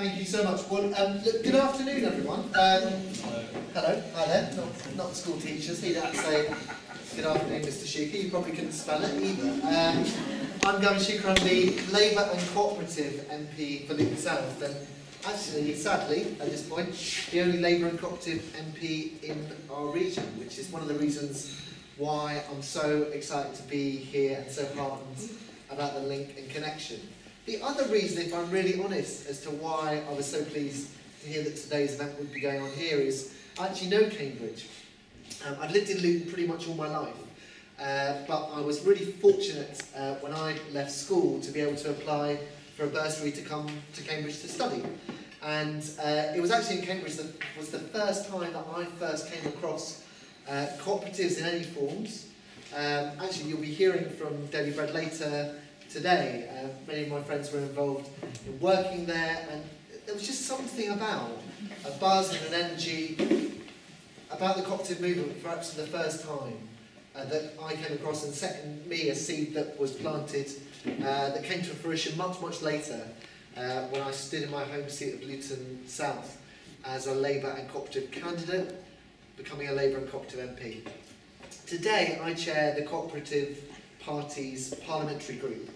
Thank you so much. Well, um, look, good afternoon, everyone. Um, hello, hi there. Not, not school teachers. He didn't say good afternoon, Mr. Shuker. You probably couldn't spell it either. Um, I'm Gavin Shuker. I'm the Labour and Cooperative MP for Luton South. And actually, sadly, at this point, the only Labour and Cooperative MP in our region, which is one of the reasons why I'm so excited to be here and so heartened about the link and connection. The other reason, if I'm really honest, as to why I was so pleased to hear that today's event would be going on here is I actually know Cambridge. Um, I've lived in Luton pretty much all my life, uh, but I was really fortunate uh, when I left school to be able to apply for a bursary to come to Cambridge to study. And uh, it was actually in Cambridge that was the first time that I first came across uh, cooperatives in any forms. Um, actually, you'll be hearing from Daily Bread later today. Uh, many of my friends were involved in working there, and there was just something about a buzz and an energy about the cooperative movement, perhaps for the first time, uh, that I came across and set in me a seed that was planted, uh, that came to fruition much, much later, uh, when I stood in my home seat of Luton South as a Labour and cooperative candidate, becoming a Labour and cooperative MP. Today, I chair the Cooperative Party's parliamentary group,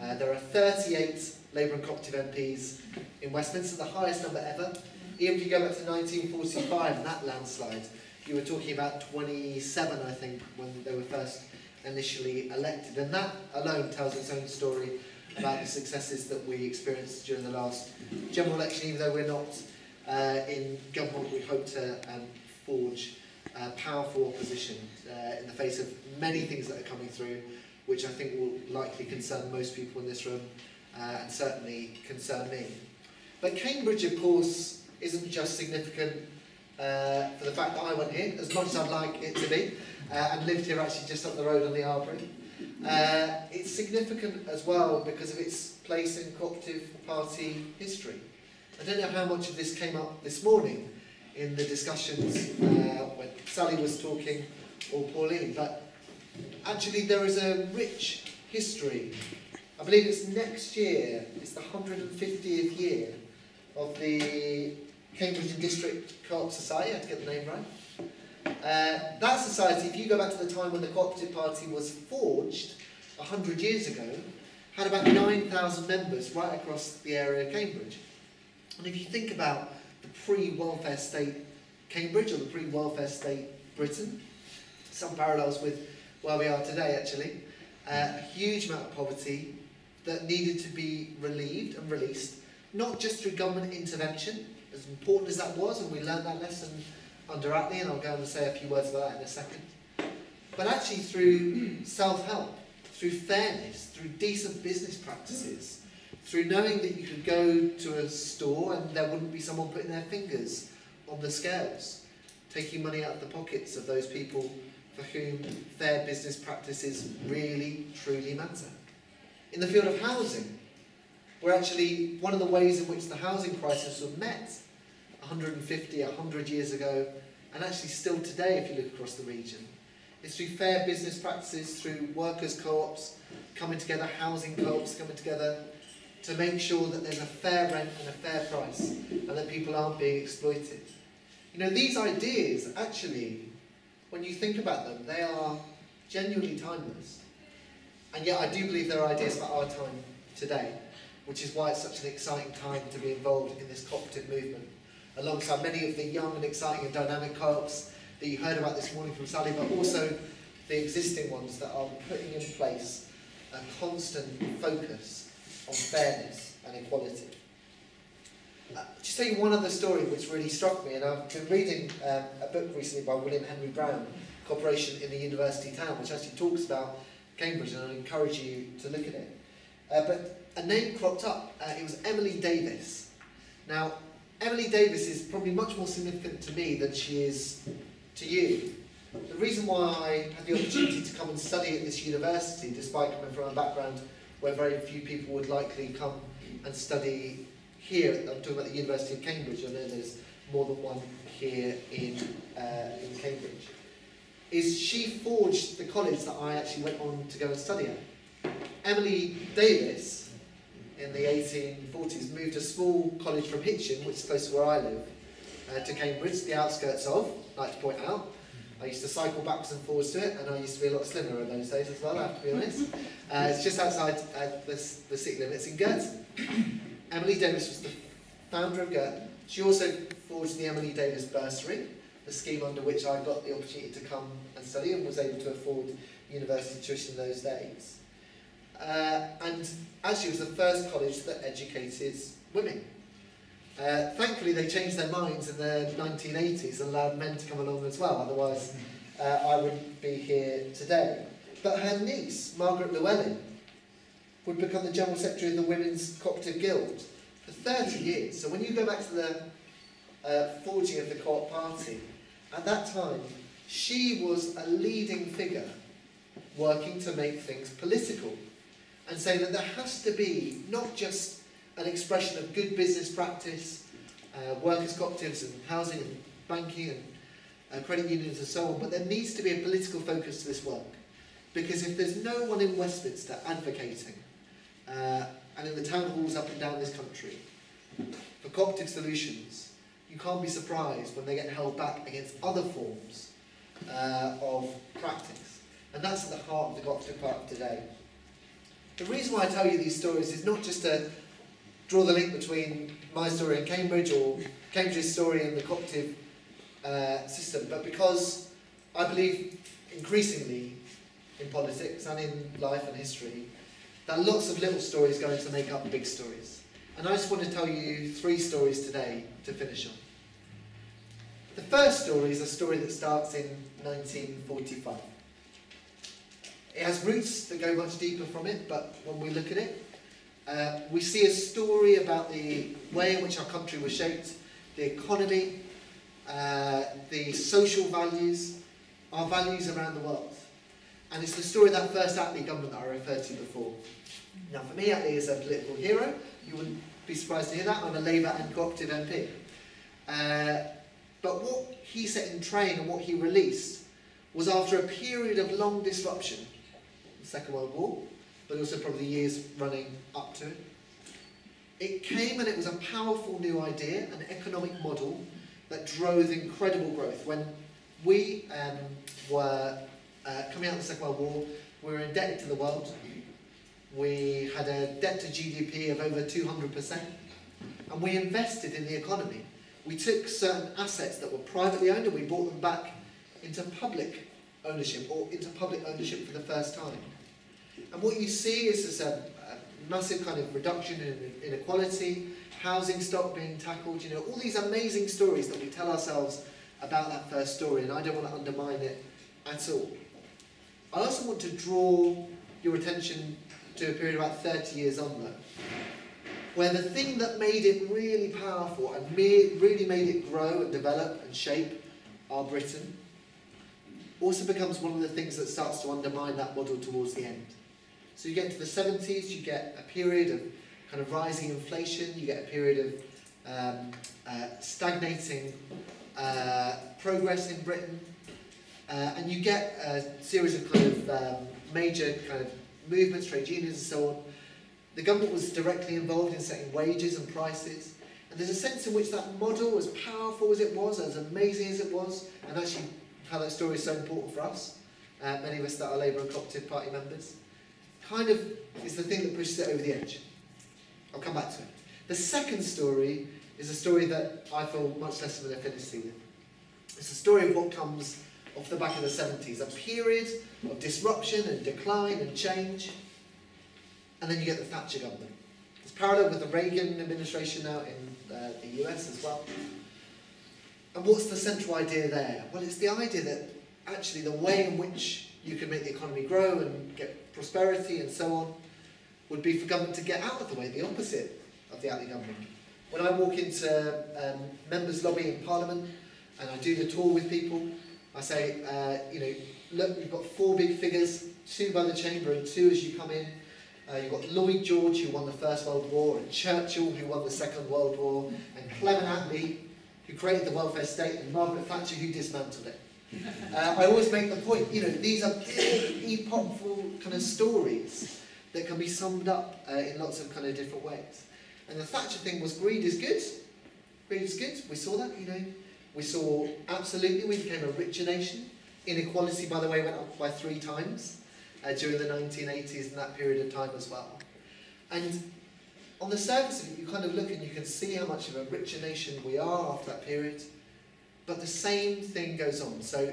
uh, there are 38 Labour and Cooperative MPs in Westminster, the highest number ever. Even if you go back to 1945 and that landslide, you were talking about 27, I think, when they were first initially elected. And that alone tells its own story about the successes that we experienced during the last general election, even though we're not uh, in government, we hope to um, forge uh, powerful opposition uh, in the face of many things that are coming through, which I think will likely concern most people in this room uh, and certainly concern me. But Cambridge, of course, isn't just significant uh, for the fact that I went here, as much as I'd like it to be, uh, and lived here actually just up the road on the Arbury. Uh, it's significant as well because of its place in cooperative party history. I don't know how much of this came up this morning in the discussions uh, when Sally was talking or Pauline, but actually there is a rich history. I believe it's next year, it's the 150th year of the Cambridge District Co-op Society, I have to get the name right. Uh, that society, if you go back to the time when the Cooperative Party was forged, 100 years ago, had about 9,000 members right across the area of Cambridge. And if you think about the pre-welfare state Cambridge or the pre-welfare state Britain, some parallels with where we are today actually. Uh, a huge amount of poverty that needed to be relieved and released, not just through government intervention, as important as that was, and we learned that lesson under Attlee, and I'll go and say a few words about that in a second, but actually through self-help, through fairness, through decent business practices, through knowing that you could go to a store and there wouldn't be someone putting their fingers on the scales, taking money out of the pockets of those people for whom fair business practices really, truly matter. In the field of housing, where actually one of the ways in which the housing crisis was met 150, 100 years ago, and actually still today if you look across the region, is through fair business practices, through workers' co-ops coming together, housing co-ops coming together, to make sure that there's a fair rent and a fair price, and that people aren't being exploited. You know, these ideas actually when you think about them, they are genuinely timeless. And yet I do believe there are ideas for our time today, which is why it's such an exciting time to be involved in this cooperative movement, alongside many of the young and exciting and dynamic co-ops that you heard about this morning from Sally, but also the existing ones that are putting in place a constant focus on fairness and equality. Uh, just tell you one other story which really struck me, and I've been reading um, a book recently by William Henry Browne, Cooperation in the University Town, which actually talks about Cambridge, and I encourage you to look at it. Uh, but a name cropped up. Uh, it was Emily Davies. Now, Emily Davies is probably much more significant to me than she is to you. The reason why I had the opportunity to come and study at this university, despite coming from a background where very few people would likely come and study here, I'm talking about the University of Cambridge, I know there's more than one here in, uh, in Cambridge, is she forged the college that I actually went on to go and study at. Emily Davies in the 1840s moved a small college from Hitchin, which is close to where I live, uh, to Cambridge, the outskirts of, I'd like to point out. I used to cycle backwards and forwards to it, and I used to be a lot slimmer in those days as well, I have to be honest. Uh, it's just outside uh, the, the city limits in Girton. Emily Davies was the founder of Girton. She also forged the Emily Davies Bursary, the scheme under which I got the opportunity to come and study and was able to afford university tuition in those days. Uh, and actually was the first college that educated women. Uh, thankfully they changed their minds in the 1980s and allowed men to come along as well, otherwise uh, I wouldn't be here today. But her niece, Margaret Llewelyn, would become the General Secretary of the Women's Cooperative Guild for 30 years. So when you go back to the uh, forging of the Co-op Party, at that time, she was a leading figure working to make things political and saying that there has to be not just an expression of good business practice, uh, workers' cooperatives and housing and banking and uh, credit unions and so on, but there needs to be a political focus to this work. Because if there's no one in Westminster advocating, uh, and in the town halls up and down this country, for cooperative solutions, you can't be surprised when they get held back against other forms uh, of practice. And that's at the heart of the cooperative part today. The reason why I tell you these stories is not just to draw the link between my story in Cambridge or Cambridge's story in the cooperative uh, system, but because I believe increasingly in politics and in life and history that lots of little stories going to make up big stories. And I just want to tell you three stories today to finish on. The first story is a story that starts in 1945. It has roots that go much deeper from it, but when we look at it, uh, we see a story about the way in which our country was shaped, the economy, uh, the social values, our values around the world. And it's the story of that first Attlee government that I referred to before. Now, for me, Attlee is a political hero. You wouldn't be surprised to hear that. I'm a Labour and Cooperative MP. Uh, but what he set in train and what he released was after a period of long disruption, the Second World War, but also probably years running up to it. It came and it was a powerful new idea, an economic model that drove incredible growth. When we um, were uh, coming out of the Second World War, we were indebted to the world. We had a debt to GDP of over 200%, and we invested in the economy. We took certain assets that were privately owned and we brought them back into public ownership, or into public ownership for the first time. And what you see is this a, a massive kind of reduction in inequality, housing stock being tackled, you know, all these amazing stories that we tell ourselves about that first story, and I don't want to undermine it at all. I also want to draw your attention to a period about 30 years on though, where the thing that made it really powerful and really made it grow and develop and shape our Britain also becomes one of the things that starts to undermine that model towards the end. So you get to the 70s, you get a period of kind of rising inflation, you get a period of um, uh, stagnating uh, progress in Britain, uh, and you get a series of kind of um, major kind of movements, trade unions and so on. The government was directly involved in setting wages and prices. And there's a sense in which that model, as powerful as it was, as amazing as it was, and actually how that story is so important for us, uh, many of us that are Labour and Cooperative Party members, kind of is the thing that pushes it over the edge. I'll come back to it. The second story is a story that I feel much less of an affinity with. It's a story of what comes off the back of the 70s, a period of disruption and decline and change. And then you get the Thatcher government. It's parallel with the Reagan administration now in uh, the US as well. And what's the central idea there? Well, it's the idea that actually the way in which you can make the economy grow and get prosperity and so on would be for government to get out of the way, the opposite of the Attlee government. When I walk into um, members' lobby in Parliament and I do the tour with people, I say, uh, you know, look, we've got four big figures, two by the chamber and two as you come in. Uh, you've got Lloyd George, who won the First World War, and Churchill, who won the Second World War, and Clement Attlee, who created the welfare state, and Margaret Thatcher, who dismantled it. Uh, I always make the point, you know, these are big, epochal kind of stories that can be summed up uh, in lots of kind of different ways. And the Thatcher thing was greed is good. Greed is good. We saw that, you know. We saw absolutely we became a richer nation. Inequality, by the way, went up by three times uh, during the 1980s and that period of time as well. And on the surface of it, you kind of look and you can see how much of a richer nation we are after that period. But the same thing goes on. So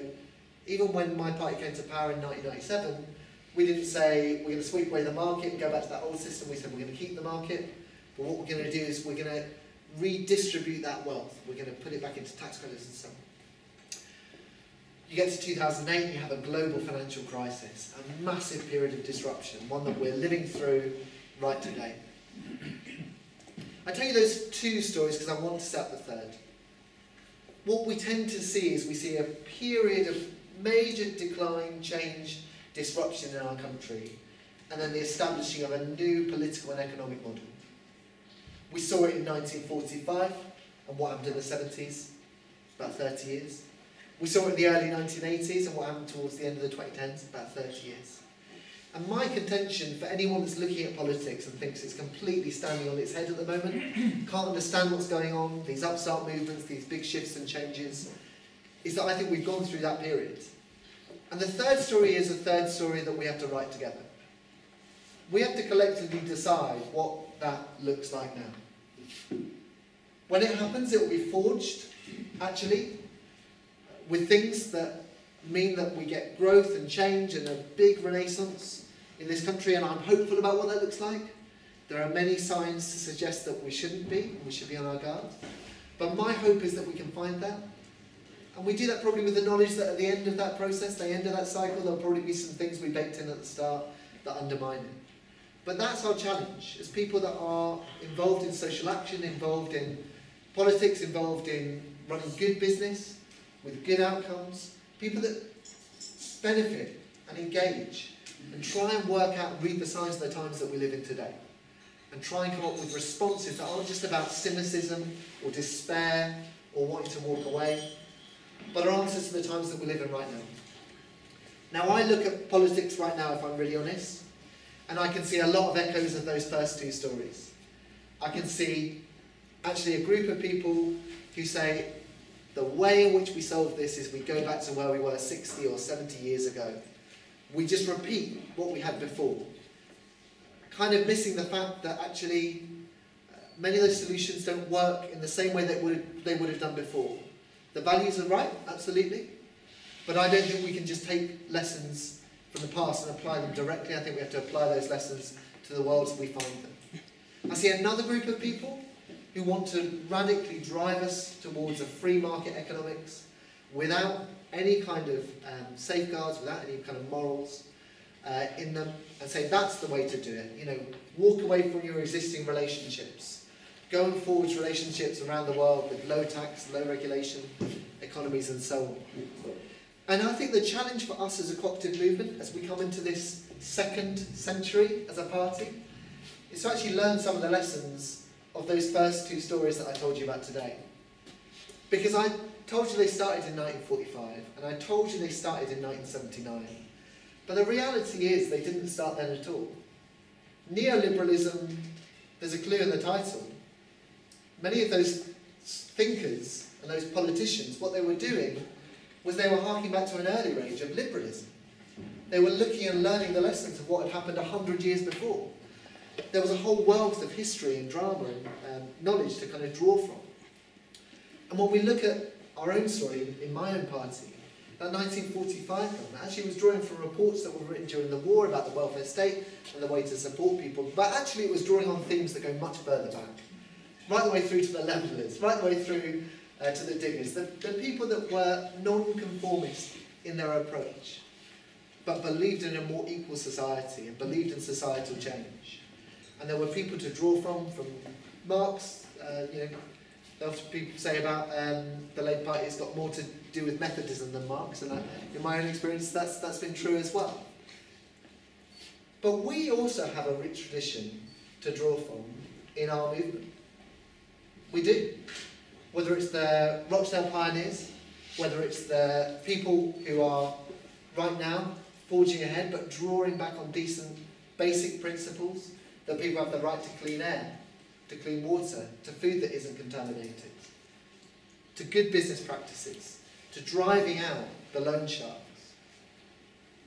even when my party came to power in 1997, we didn't say we're going to sweep away the market and go back to that old system. We said we're going to keep the market. But what we're going to do is we're going to redistribute that wealth. We're going to put it back into tax credits and so on. You get to 2008, you have a global financial crisis, a massive period of disruption, one that we're living through right today. I tell you those two stories because I want to set the third. What we tend to see is we see a period of major decline, change, disruption in our country, and then the establishing of a new political and economic model. We saw it in 1945, and what happened in the 70s, about 30 years. We saw it in the early 1980s, and what happened towards the end of the 2010s, about 30 years. And my contention for anyone that's looking at politics and thinks it's completely standing on its head at the moment, can't understand what's going on, these upstart movements, these big shifts and changes, is that I think we've gone through that period. And the third story is a third story that we have to write together. We have to collectively decide what that looks like now. When it happens, it will be forged, actually, with things that mean that we get growth and change and a big renaissance in this country, and I'm hopeful about what that looks like. There are many signs to suggest that we shouldn't be, and we should be on our guard. But my hope is that we can find that. And we do that probably with the knowledge that at the end of that process, the end of that cycle, there'll probably be some things we baked in at the start that undermine it. But that's our challenge as people that are involved in social action, involved in politics, involved in running good business with good outcomes, people that benefit and engage and try and work out and read the signs of the times that we live in today and try and come up with responses that aren't just about cynicism or despair or wanting to walk away, but are answers to the times that we live in right now. Now, I look at politics right now, if I'm really honest, and I can see a lot of echoes of those first two stories. I can see actually a group of people who say the way in which we solve this is we go back to where we were 60 or 70 years ago. We just repeat what we had before. Kind of missing the fact that actually uh, many of those solutions don't work in the same way that would, they would have done before. The values are right, absolutely, but I don't think we can just take lessons from the past and apply them directly. I think we have to apply those lessons to the world as we find them. I see another group of people who want to radically drive us towards a free market economics without any kind of um, safeguards, without any kind of morals uh, in them, and say that's the way to do it. You know, walk away from your existing relationships. Go and forge relationships around the world with low tax, low regulation economies and so on. And I think the challenge for us as a cooperative movement, as we come into this second century as a party, is to actually learn some of the lessons of those first two stories that I told you about today. Because I told you they started in 1945, and I told you they started in 1979. But the reality is they didn't start then at all. Neoliberalism, there's a clue in the title. Many of those thinkers and those politicians, what they were doing was they were harking back to an earlier age of liberalism. They were looking and learning the lessons of what had happened a hundred years before. There was a whole wealth of history and drama and um, knowledge to kind of draw from. And when we look at our own story in my own party, that 1945 government actually was drawing from reports that were written during the war about the welfare state and the way to support people, but actually it was drawing on themes that go much further back, right the way through to the levelers, right the way through uh, to the diggers, the, the people that were non-conformist in their approach, but believed in a more equal society and believed in societal change. And there were people to draw from, from Marx, uh, you know, often people say about um, the Labour Party has got more to do with Methodism than Marx, and I, in my own experience, that's, that's been true as well. But we also have a rich tradition to draw from in our movement. We do whether it's the Rochdale pioneers, whether it's the people who are right now forging ahead but drawing back on decent basic principles, that people have the right to clean air, to clean water, to food that isn't contaminated, to good business practices, to driving out the loan sharks,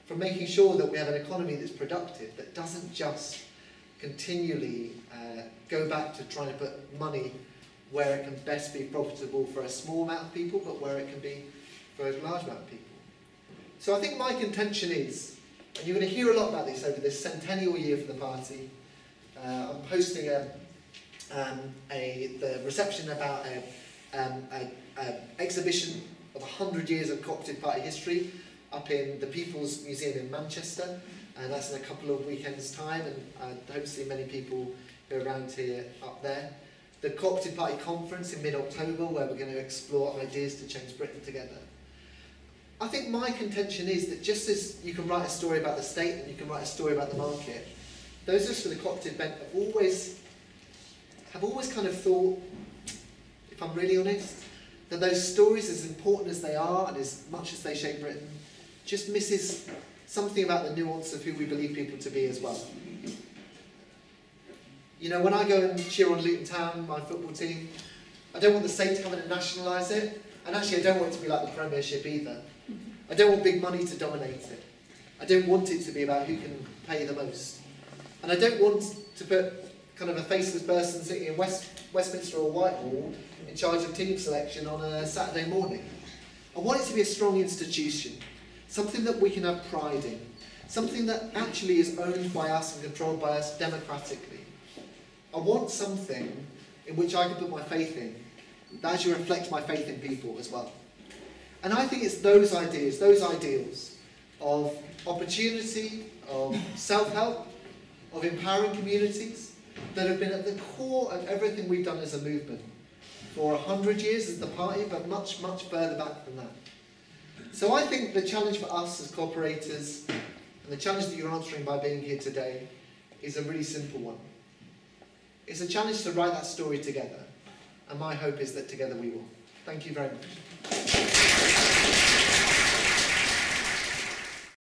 from making sure that we have an economy that's productive, that doesn't just continually uh, go back to trying to put money where it can best be profitable for a small amount of people, but where it can be for a large amount of people. So I think my contention is, and you're going to hear a lot about this over this centennial year for the party. Uh, I'm hosting a, um, a the reception about an um, a, a exhibition of 100 years of cooperative party history up in the People's Museum in Manchester, and that's in a couple of weekends' time, and I hope to see many people who are around here up there. The Cooperative Party Conference in mid-October, where we're going to explore ideas to change Britain together. I think my contention is that just as you can write a story about the state and you can write a story about the market, those of us for the cooperative bent have always, have always kind of thought, if I'm really honest, that those stories, as important as they are and as much as they shape Britain, just misses something about the nuance of who we believe people to be as well. You know, when I go and cheer on Luton Town, my football team, I don't want the state to come in and nationalise it, and actually I don't want it to be like the Premiership either. I don't want big money to dominate it. I don't want it to be about who can pay the most. And I don't want to put kind of a faceless person sitting in West, Westminster or Whitehall in charge of team selection on a Saturday morning. I want it to be a strong institution something that we can have pride in, something that actually is owned by us and controlled by us democratically. I want something in which I can put my faith in, that actually reflects my faith in people as well. And I think it's those ideas, those ideals of opportunity, of self-help, of empowering communities, that have been at the core of everything we've done as a movement for a hundred years as the party, but much, much further back than that. So I think the challenge for us as cooperators, and the challenge that you're answering by being here today, is a really simple one. It's a challenge to write that story together, and my hope is that together we will. Thank you very much.